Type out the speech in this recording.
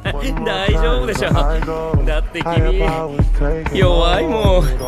大丈夫でしょ だって君弱いもん。